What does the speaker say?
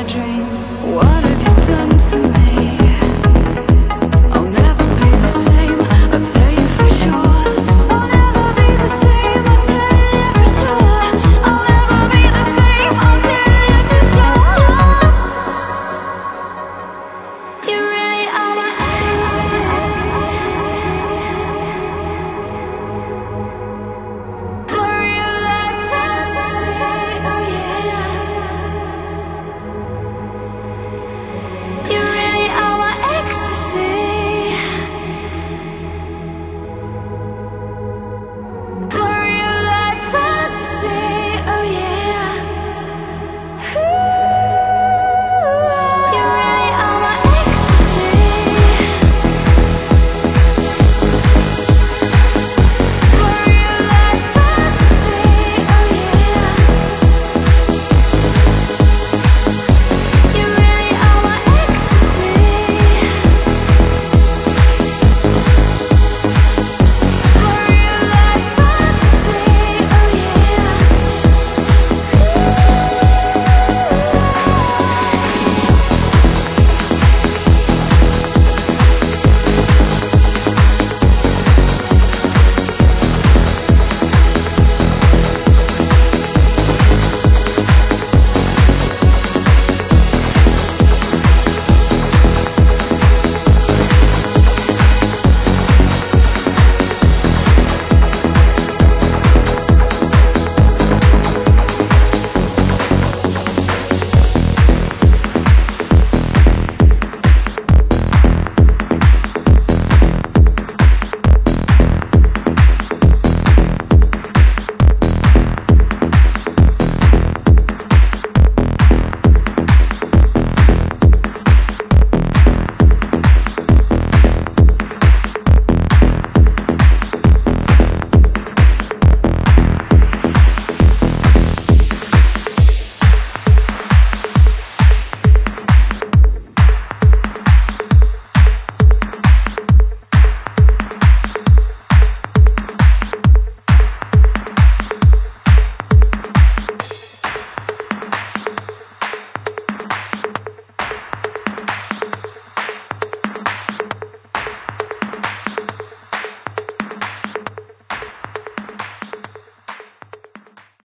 I dream